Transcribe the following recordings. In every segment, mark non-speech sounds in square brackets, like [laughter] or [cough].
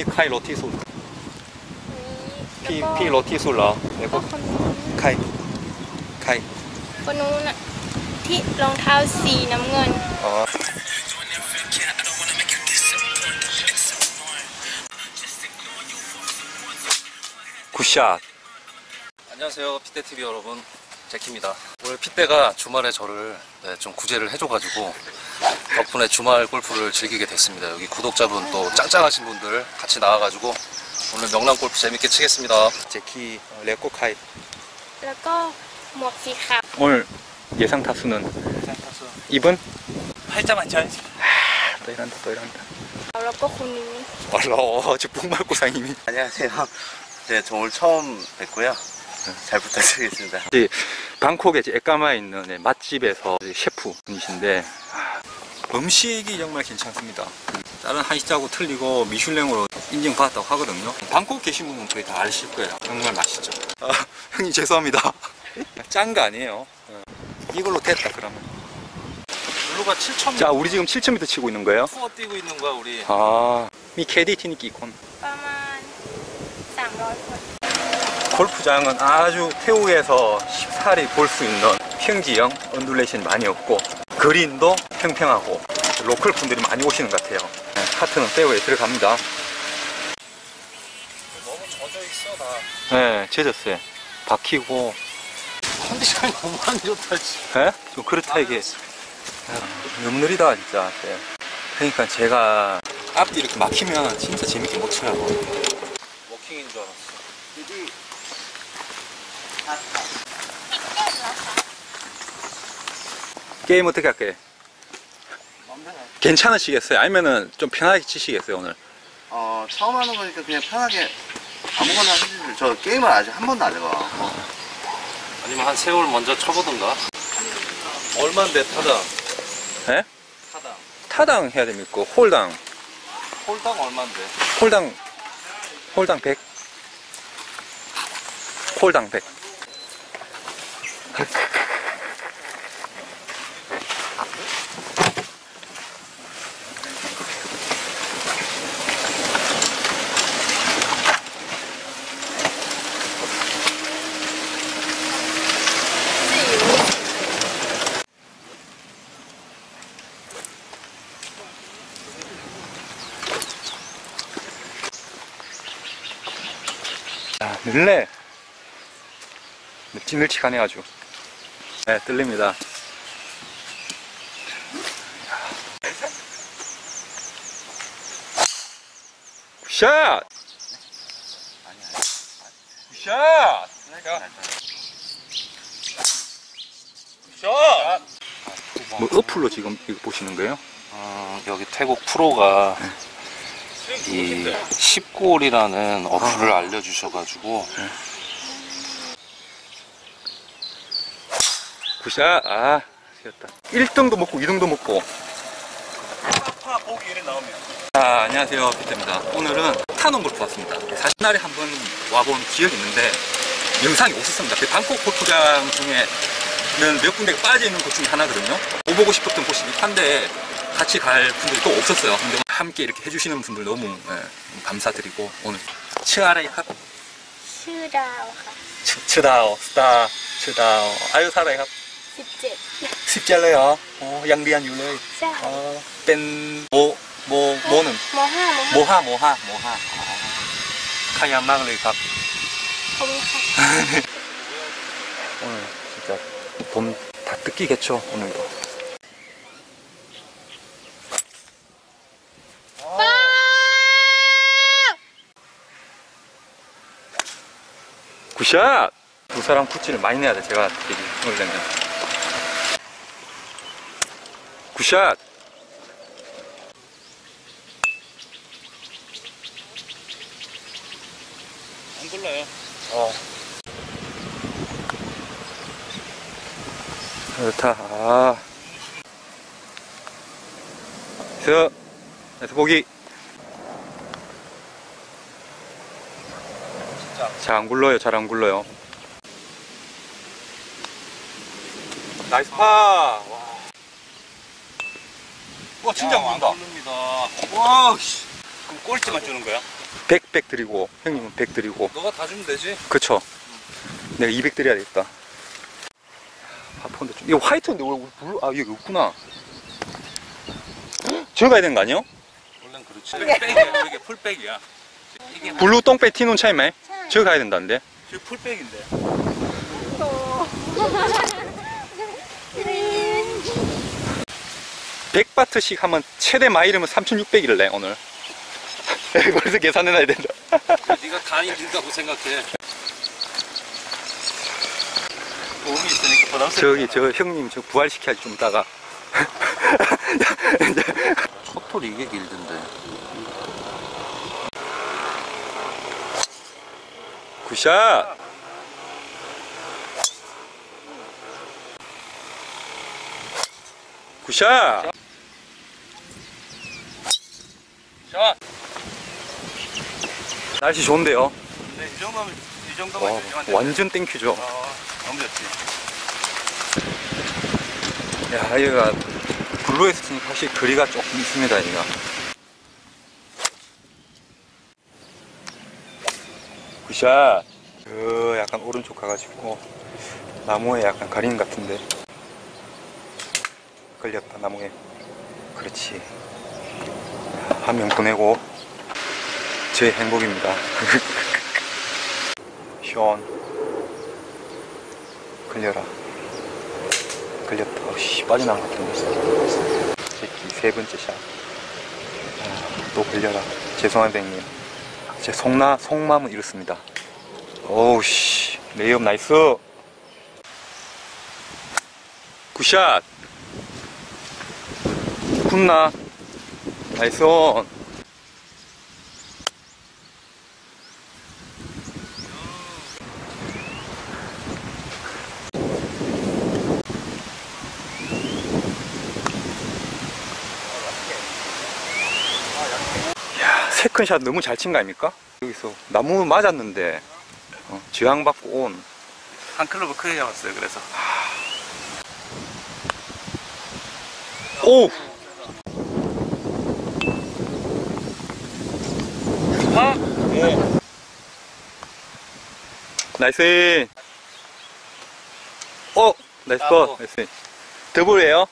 คนนี้ใครรถที่สุด นี้ พี่ แล้วก็ พี่รถที่สุดเหรอแล้ว ก็ ก็ คนนู้น ใครใคร คนนู้นน่ะที่รองเท้าสีน้ำเงิน อ๋อ 굿샷. 안녕하세요. 핏대TV 여러분. 제키입니다. 오늘 핏대가 주말에 저를 네, 좀 구제를 해줘가지고 덕분에 주말 골프를 즐기게 됐습니다. 여기 구독자분 또 짱짱하신 분들 같이 나와가지고 오늘 명랑 골프 재밌게 치겠습니다. 제키 레코카이. 레코 모피카. 오늘 예상 타수는 예상 타수 2분? 8자만 쳐야지. 아, 또 이런다 또 이런다. 레코 코님이. 얼러 지금 뿡말고상님이. 안녕하세요. 네, 저 오늘 처음 뵙고요. 네. 잘 부탁드리겠습니다. 방콕의 에까마에 있는 네, 맛집에서 셰프 분이신데 아, 음식이 정말 괜찮습니다. 다른 한식하고 틀리고 미슐랭으로 인증받았다고 하거든요. 방콕 계신 분은 거의 다 아실 거예요. 정말 맛있죠. 아, [laughs] 형님 죄송합니다. [laughs] 짠 거 아니에요? 어. 이걸로 됐다 그러면. 블루가 7,000m 자 우리 지금 7,000m 치고 있는 거예요? 코어 뛰고 있는 거야 우리. 아미 캐디티니키 이콘 골프장은 아주 태국에서 쉽사리 볼 수 있는 평지형 undulation 많이 없고 그린도 평평하고 로컬 분들이 많이 오시는 것 같아요. 네, 카트는 페어웨이 들어갑니다. 너무 젖어 있어 나네 젖었어요. 박히고. 컨디션이 너무 안 좋다 지금 네? 좀 그렇다 이게. 아, 너무 느리다 진짜. 네. 그러니까 제가 앞뒤 이렇게 막히면 진짜 재밌게 못 쳐요. 워킹인 줄 알았어 게임 어떻게 할게 괜찮으시겠어요? 아니면은 좀 편하게 치시겠어요 오늘? 어, 처음 하는 거니까 그냥 편하게 아무거나 해주세요. 저 게임을 아직 한 번도 안 해봐. 아니면 한 세월 먼저 쳐보든가 얼만데 타당 네? 타당 타당 해야 됩니까? 홀당 홀당 얼만데 홀당 홀당 100 홀당 100 [laughs] 야, 늘래? 찔찔하네 아주 네 뜰립니다. Good shot! Good shot! Good shot 뭐 어플로 지금 이거 보시는 거예요? 어, 여기 태국 프로가 이 10골이라는 어플을 알려주셔가지고 굿샷 아 세웠다 1등도 먹고 2등도 먹고 파 보기 이래 나오면 아, 안녕하세요. 피터입니다. 오늘은 타논 골프 왔습니다. 사실 날에 한번 와본 기억이 있는데 영상이 없었습니다. 그 방콕 골프장 중에는 몇 군데가 빠져있는 곳 중에 하나거든요. 오보고 싶었던 곳이 한데 같이 갈 분들이 또 없었어요. 근데 함께 이렇게 해주시는 분들 너무 예, 감사드리고 오늘 치아레이 학 슈라오 치다오 스타 치다오 아유 사라이 합 십제 십제래요. 어 양리한 유래. 어뺀뭐 뭐 뭐는 모하 모하 모하 모하 카야 막을 갑. [laughs] 오늘 진짜 봄 다 뜯기겠죠 오늘도. 굿샷 두 사람 푸치를 많이 내야 돼 제가 되게 놀려면 굿샷 안 골라요 어. 좋다. 아. 저, 에서 보기. 잘 안 굴러요, 잘 안 굴러요. 나이스 파! 와. 와, 진짜 안. 굴릅니다 와, 씨. 그럼 꼴찌만 주는 거야? 100, 100 드리고, 형님은 100 드리고. 너가 다 주면 되지. 그쵸. 내가 200 드려야 되겠다. 파폰드 좀. 이거 화이트인데 왜 블루, 아, 여기 없구나. [gasps] 저기 가야 되는 거 아니에요? 원래는 그렇지. 백이야. 이게 풀백이야. 이게 블루 똥배 티눈 차이네? 저기 가야 된다는데? 지금 풀백인데. [laughs] 100바트씩 하면 최대 마일이면 3600이래, 오늘. [laughs] 벌써 계산해놔야 된다. [laughs] 네가 간이 든다고 생각해. 도움이 있으니까 부담스럽 저기, 저 형님, 저 부활시켜야지, 좀. 이제 초톨 이게 길던데. 굿샷! Good shot! 자, 날씨 좋은데요? 네, 이 정도면 이 와, 정도면 되지만 완전 thank you죠. 어, 너무 좋지. 야, 얘가 blue에서 치니까 확실히 거리가 조금 있습니다, 얘가. Good shot! 그 약간 오른쪽 가가지고 나무에 약간 가린 같은데 걸렸다 나무에 그렇지 한 명 보내고 제 행복입니다 [laughs] 시원 걸려라 걸렸다. 어씨 빠져나간 것 같은데. 새끼 세 번째 샷. 아, 또 걸려라. 죄송합니다 형님. 제 속나 속마음은 이렇습니다. 오우 씨 레이업 나이스. 굿샷. 굿나. 나이스 온. 야, second shot 너무 잘 친 거 아닙니까? 여기서 나무 맞았는데 어, 지향받고 온 한 클럽을 크게 잡았어요. 그래서 오! 아, 오! nice! 어! nice putt! nice! 더블이에요?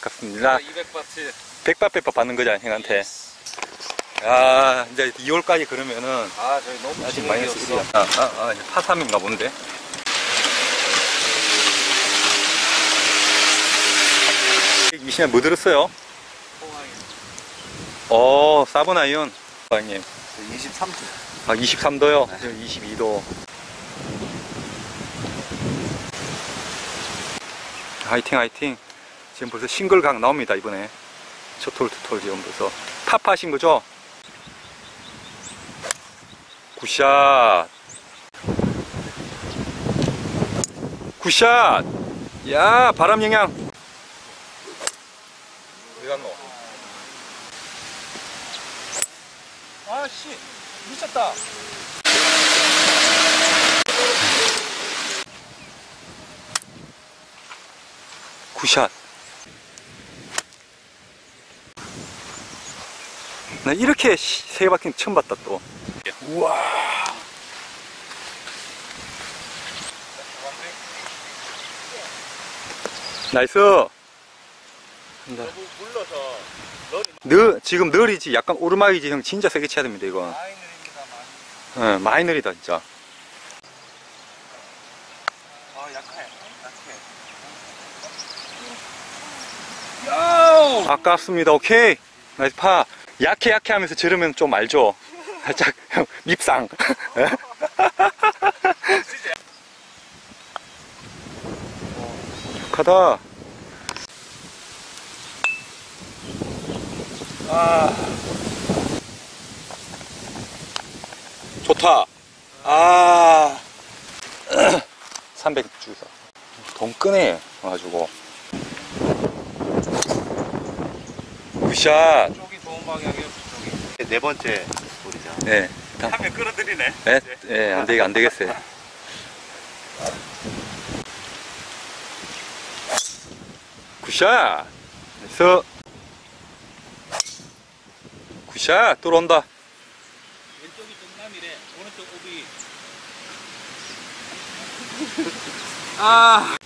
같습니다. 200바트. 백바백바 받는 거잖아, 형한테. 야, 이제 2월까지 그러면은 아, 저희 너무 아직 마이너스 1이야. 아, 아, 아, 이제 파3인가 본데. 이 시간 뭐 들었어요? 어, 사브나이온. 형님. 23분. 아, 23도요? 22도. 화이팅, 화이팅. 지금 벌써 싱글각 나옵니다, 이번에. 첫 홀, 두 홀 지금 벌써. 파 하신 거죠? Good shot. Good shot. 야, 바람 영향. 어디 갔노? 아씨, 미쳤다. Good shot. 나 이렇게 시- 세 바퀴 처음 봤다 또. 우와. Nice. 한다. 너 지금 널이지 약간 오르막이지 형 진짜 세게 쳐야 됩니다 느립니다. 많이. 응, 많이 느리다 진짜. 아, 약해. 약해. 아깝습니다. 오케이. 나이스 파. 약해 약해 하면서 저러면 좀 알죠. 살짝 형 밉상. [laughs] 축하다. 아. 좋다. 아. [clears throat] 300 주기서. 돈 끄네. 와가지고. 굿샷. 네 번째. 네. 다음. 한명 끌어들이네. 네, 네, 안 되게 안 되겠어요. 굿샷. 그래서 굿샷 들어온다. 왼쪽이 동남이래. 오른쪽 오비. [laughs] 아.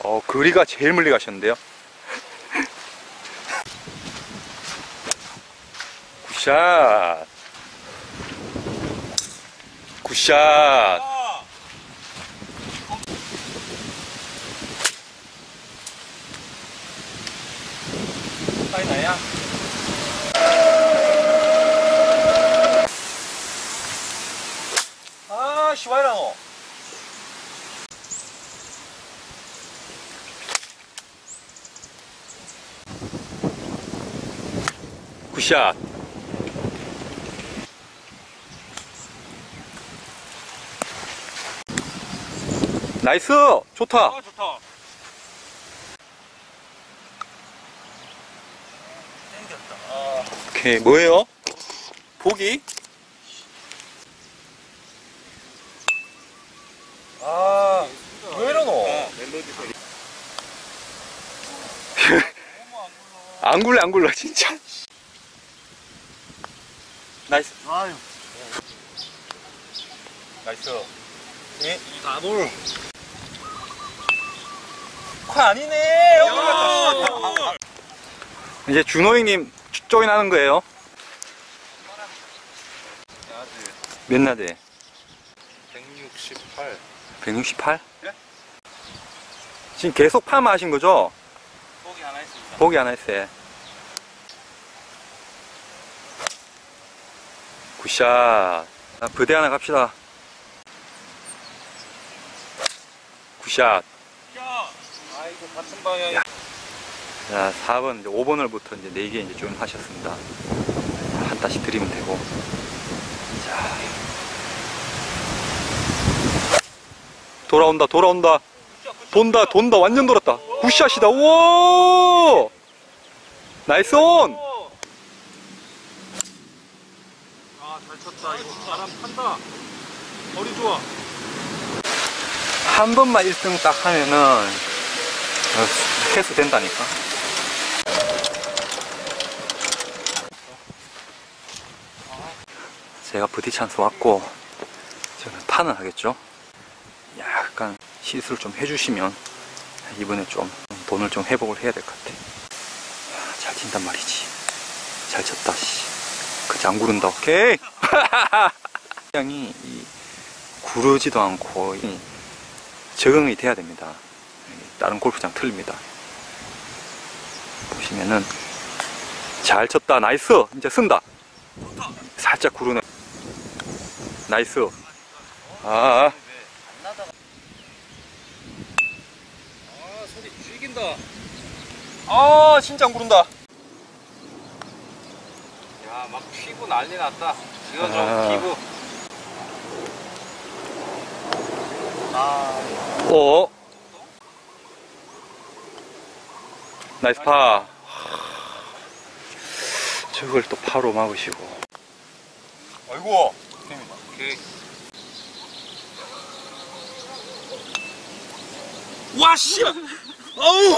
어, 거리가 제일 멀리 가셨는데요. 굿샷. 굿샷. 파이나야? 아, 시와이라 너. 굿샷. 나이스! 좋다! 아 좋다. 땡겼다. 아, 오케이, 뭐예요? 보기? 아, 왜 이러노? [laughs] 안 굴러, 안 굴러, 진짜. 나이스, 아유. 나이스. 예? 나 물. ኳ 아니네! 이제 준호이님 쪽이 나는 거예요. 몇 나대? 168. 168? 예? 지금 계속 파마 하신 거죠? 포기 하나 했습니다. 보기 안 했어요. 굿샷. 자, 부대 하나 갑시다. 굿샷. 야, 아이고 같은 방향이. 자, 4번, 이제 5번을부터 이제 4개 이제 좀 하셨습니다. 한 따씩 드리면 되고. 자. 돌아온다, 돌아온다. 돈다, 돈다, 완전 돌았다. 굿샷이다, 우와! Nice on! 아, 잘 쳤다. 이거 바람 탄다. 머리 좋아. 한 번만 1등 딱 하면은, 어, 패스 된다니까. 제가 버디 찬스 왔고, 저는 파는 하겠죠. 약간 실수 좀 해주시면, 이번에 좀 돈을 좀 회복을 해야 될 것 같아. 아, 잘 친단 말이지. 잘 쳤다, 씨. 그치, 안 구른다, 오케이? [laughs] 양이 이 구르지도 않고, 이 적응이 돼야 됩니다. 다른 골프장 틀립니다. 보시면은 잘 쳤다 nice 이제 선다 살짝 구르네 nice 아 아, 소리 죽인다. 아 진짜 안 구른다 야, 막 튀고 난리 났다. 이거 좀 아. 기고. 어 nice par 저걸 또 파로 막으시고 아이고. 오케이. 와, 씨! 어우!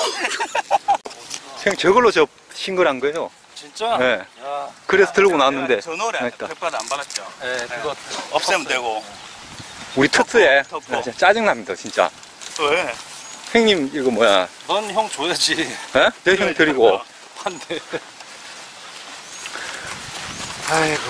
[laughs] 그냥 저걸로 저 싱글한 거예요 진짜? 네. 야. 그래서 들고 나왔는데 저 노래 그러니까. 백발 안 받았죠? 네, 그거 없애면 되고. 우리. 나 진짜 짜증납니다 진짜 왜? 형님 이거 뭐야 넌 형 줘야지. 에? 내형 드리고 한대. 아이고.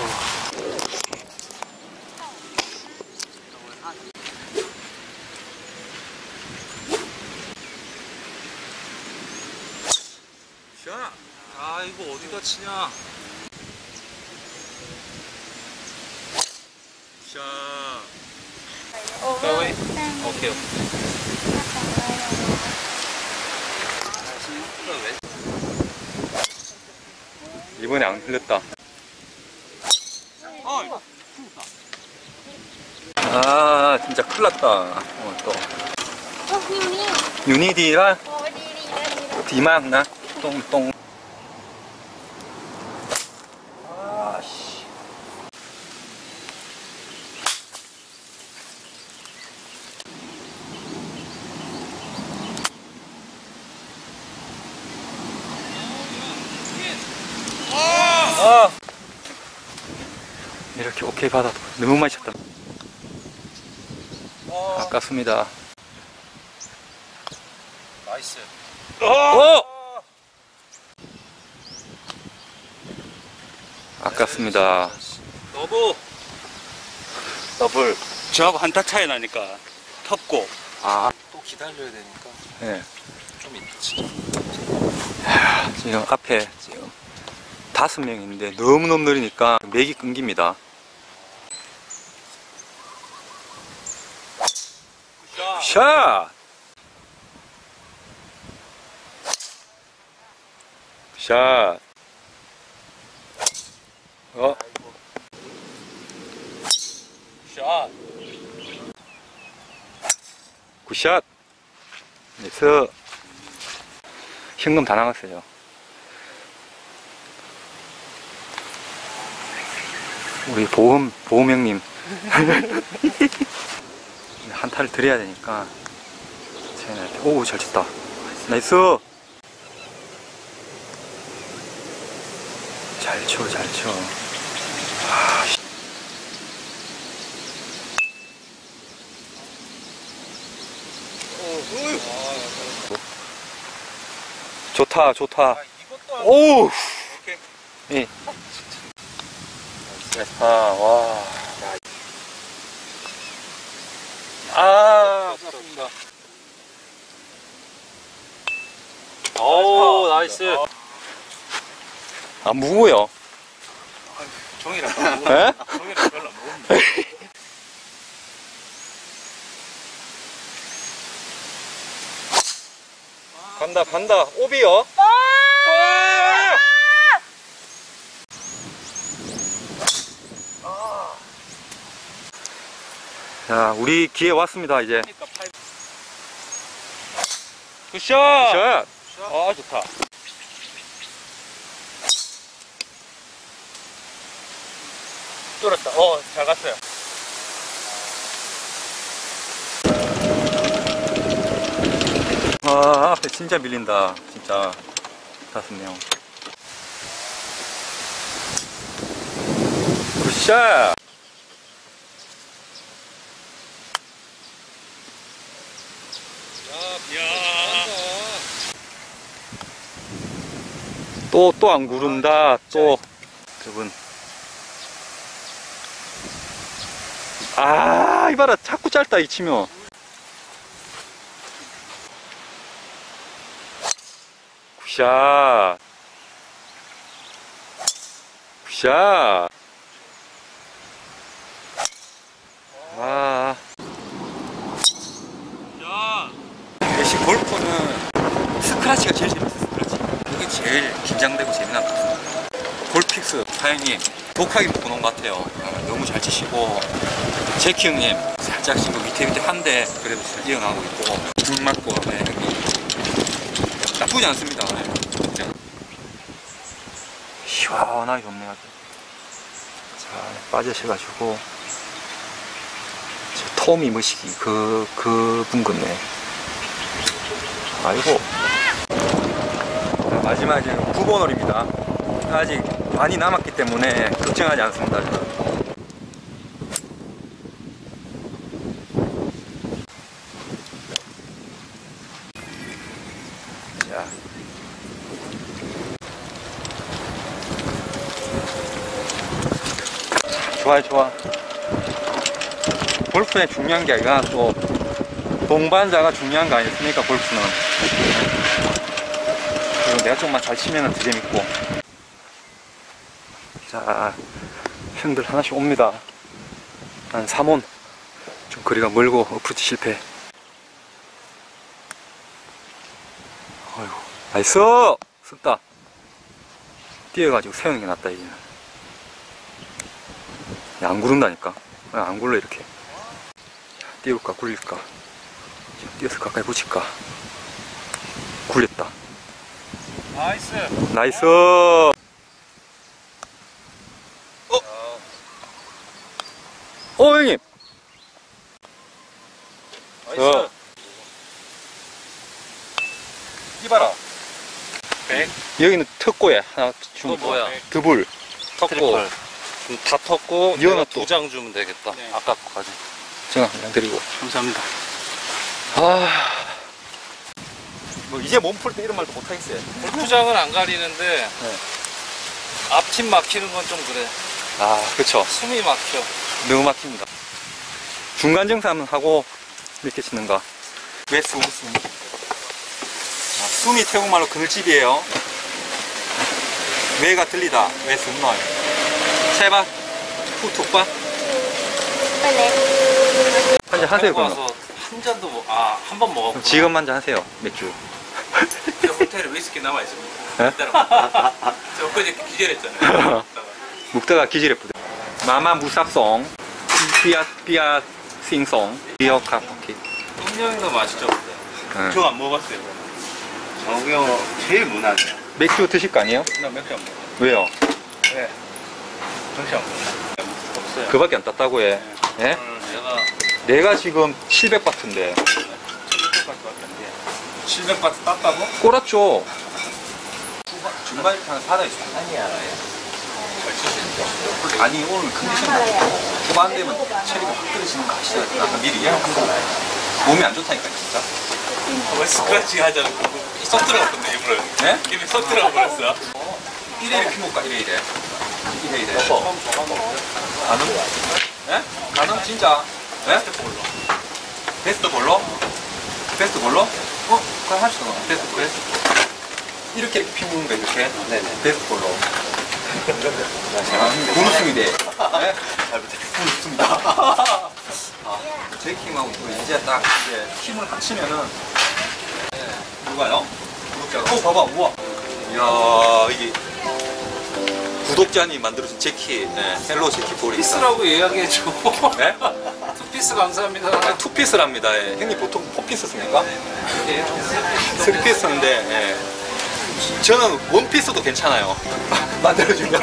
자, 아 이거 어디다 치냐? 자, Over. Wait. Thank you. 오케이. 이번에 안 흘렸다. 어, 아 진짜 큰일 났다. 오늘 또 đi. 디망나? 똥똥 아씨 아 오케이 받아도 너무 쳤다. 어. 아깝습니다. Nice 오! 아깝습니다. 너무 더블. 저하고 한타 차이 나니까 텄고 아, 또 기다려야 되니까 네. 좀 있지 지금 앞에 지금 다섯 명 있는데 너무너무 느리니까 맥이 끊깁니다. 샷! 샷! 어? 샷 Good shot! 그래서 현금 다 나갔어요. 우리 보험, 보험 형님. [laughs] 한타를 드려야 되니까. 쟤네한테, 오, 잘 쳤다. Nice! 잘 쳐, 잘 쳐. 아, 씨. 좋다, 좋다. 이것도 오우! 예. 아, 와. 아, 아깝습니다. 오 나이스 아, 무고요. 종이랑 에? [laughs] 종이랑 별로 안 먹었네 간다, 간다. 오비요. 자, 우리 기회 왔습니다, 이제. 굿샷! 굿샷! 아 좋다 뚫었다 어 잘 갔어요 아, 앞에 진짜 밀린다. 진짜. 다섯 명. 굿샷! 또, 또 안 구른다. 또. 그분. 아, 이봐라. 자꾸 짧다, 이 치면. Good shot. Good shot. 아. 역시 골프는 스크라치가 제일 재밌어, 스크라치. 이게 제일 긴장되고 재미난 것 같습니다. 골픽스 사장님, 독하게 보는 것 같아요. 어, 너무 잘 치시고, 제키 형님, 살짝 지금 밑에 밑에 한데, 그래도 잘 이어나가고 있고, 중 맞고, 네. 나쁘지 않습니다. 네. 시원하게 좋네요. 자, 빠지셔가지고, 저 톰이 머시기, 그, 그 분 같네. 아이고. 자, 마지막 이제 9번 홀입니다. 아직 많이 남았기 때문에 걱정하지 않습니다. 좋아요, 좋아. 골프의 중요한 게 아니라 또 동반자가 중요한 거 아니겠습니까, 골프는. 내가 좀만 잘 치면 더 재밌고. 자, 형들 하나씩 옵니다. 한 3온. 좀 거리가 멀고, 어프로치 실패. 어이구, nice! 섰다. 띄워가지고 세우는 게 낫다, 이제는. 야, 안 구른다니까. 그냥 안 굴러, 이렇게. 띄울까, 굴릴까. 띄워서 가까이 붙일까. 굴렸다. Nice nice! 어, 형님! Nice 어. 이봐라 백 여기는 특고에 하나 중, 또 뭐야? 더블. 트리플. 그럼 다 텄고 이거는 두장 주면 되겠다. 네. 아까 거까지. 제가 그냥 드리고. 감사합니다. 아. 뭐 이제 몸 풀 때 이런 말도 못 하겠어요. 골프장은 안 가리는데 네. 앞팀 막히는 건 좀 그래. 아, 그렇죠. 숨이 막혀. 너무 막힙니다. 중간 정산하고 이렇게 치는 거. 왜 숨, 숨. 아, 숨이 태국말로 그늘집이에요. 왜가 들리다. 왜숨 넣어요. 세바, 후툭바. Này 한잔 하세요. 와서 한 잔도 뭐, 아, 한 번 먹었고. 그럼 지금 한잔 하세요, 맥주. 호텔에 위스키 남아 있습니다. 네? 저 엊그제 기절했잖아요. [laughs] 묵다가 부대. 마마 무삭송, 삐아, 삐아, 싱송, 비어 카 포키. 음료도 맛있죠, 근데. 응. 저안 먹었어요. 형 제일 무난해요. 맥주 드실 거 아니에요? 나 맥주 안 먹어. 왜요? 네. 정신 안 먹어. 없어요. 그밖에 안 땄다고 해. 예? 오늘 내가 내가 지금 700바트인데 700바트 왔는 데 700바트 땄다고? 꼬랐죠. 중간에 바다 있어. 아니야. 아니 오늘 컨디션 후반 되면 체리가 확 떨어지는 거 아시죠? 아까 미리 예약한 거 몸이 안 좋다니까 진짜. 왜 스크래치 하자고 쏙 들어갔던데 일부러. 네? 이미 쏙 들어가 버렸어. 이래 이래 피볼까 이래 이래. 이래 이래. 가능? 예? 가능 진짜? 예? 베스트 볼로? 베스트 볼로? 어? 그 럼 합시다. 그럼. 베스트 볼로. 이렇게 이렇게 피부는 거 이렇게? 네네. 베스트 볼로. bonus입니다. 네? 잘 부탁드립니다. 아, 제이킹하고 또 이제 딱 이제 힘을 합치면은 네, 누가요? 구독자가. 어, 봐봐, 우와. 이야, 이게 구독자님 만들어준 제키, 네, 헬로 제키 볼입니다. 피스라고 이야기해줘. 네? [laughs] piece 감사합니다. 아, two piece랍니다. 예. 형님 보통 four piece 씁니까? three piece인데, 예. 저는 one piece도 괜찮아요. [laughs] 만들어주면. [laughs]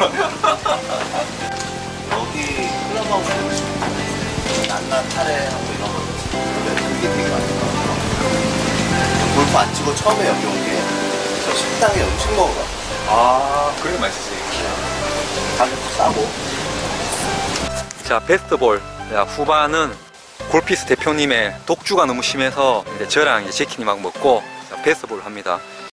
여기 클럽하우스 난난 타레하고 이런 거 이게 되게 많더라고요. 골프 안 치고 처음에 여기 온게저 식당에 음식 먹으러. 아, 그래 맛있지. 가격도 싸고. 자, 베스트볼. 자, 후반은 골피스 대표님의 독주가 너무 심해서 이제 저랑 이제 제키님하고 먹고 자, 베스트볼 합니다.